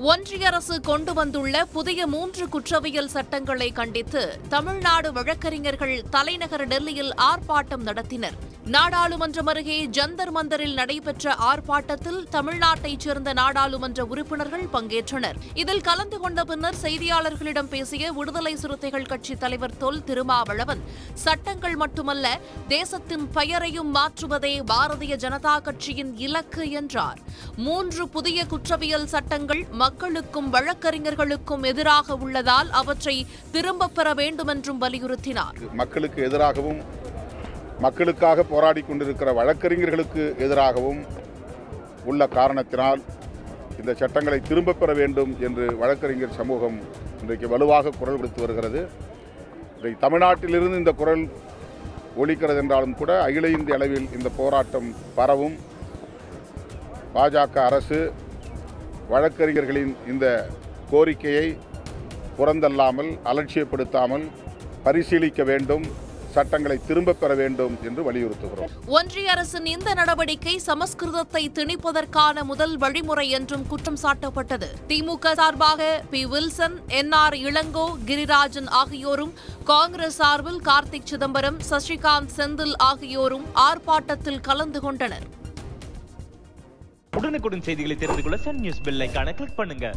ஒன்றிய அரசு கொண்டு வந்துள்ள புதிய மூன்று குற்றவியல் சட்டங்களை கண்டித்து தமிழ்நாடு வழக்கறிஞர்கள் தலைநகர் டெல்லியில் ஆர்ப்பாட்டம் நடத்தினர். நாடாளுமன்றம் அருகே ஜந்தர் மந்தரில் நடைபெற்ற ஆர்ப்பாட்டத்தில் தமிழ்நாட்டைச் சேர்ந்த நாடாளுமன்ற உறுப்பினர்கள் பங்கேற்றனர். இதில் கலந்து கொண்ட பின்னர் செய்தியாளர்களிடம் பேசிய விடுதலை சிறுத்தைகள் கட்சி தலைவர் தொல் திருமாவளவன் சட்டங்கள் மட்டுமல்ல தேசத்தின் பெயரையும் மாற்றுவதே பாரதிய ஜனதா கட்சியின் இலக்கு என்றார். மூன்று புதிய குற்றவியல் சட்டங்கள் மக்களுக்கும் வழக்கறிஞர்களுக்கும் எதிராக உள்ளதால் அவற்றை திரும்பப் பெற வேண்டுமென்றும் வலியுறுத்தினார். மக்களுக்கு எதிராகவும் மக்களுக்காக போராடி கொண்டிருக்கிற வழக்கறிஞர்களுக்கு எதிராகவும் உள்ள காரணத்தினால் இந்த சட்டங்களை திரும்பப் பெற வேண்டும் என்று வழக்கறிஞர் சமூகம் இன்றைக்கு வலுவாக குரல் கொடுத்து வருகிறது. இன்றைக்கு தமிழ்நாட்டிலிருந்து இந்த குரல் ஒழிக்கிறது என்றாலும் கூட அகில இந்திய அளவில் இந்த போராட்டம் பரவும். பாஜக அரசு வழக்கறிஞர்களின் இந்த கோரிக்கையை புறந்தல்லாமல் அலட்சியப்படுத்தாமல் பரிசீலிக்க வேண்டும். சட்டங்களை திரும்பப் பெற வேண்டும் என்று வலியுறுத்துகிறோம். ஒன்றிய அரசின் இந்த நடவடிக்கை சமஸ்கிருதத்தை திணிப்பதற்கான முதல் வழிமுறை என்றும் குற்றம் சாட்டப்பட்டது. திமுக சார்பாக P. Wilson N. R. Elango Girirajan ஆகியோரும் காங்கிரஸ் சார்பில் கார்த்திக் சிதம்பரம் சசிகாந்த் செந்தில் ஆகியோரும் ஆர்ப்பாட்டத்தில் கலந்து கொண்டனர். உடனுக்குடன் செய்திகளை தெரிந்து கொள்ள சன் நியூஸ் பெல் ஐகானை கிளிக் பண்ணுங்க.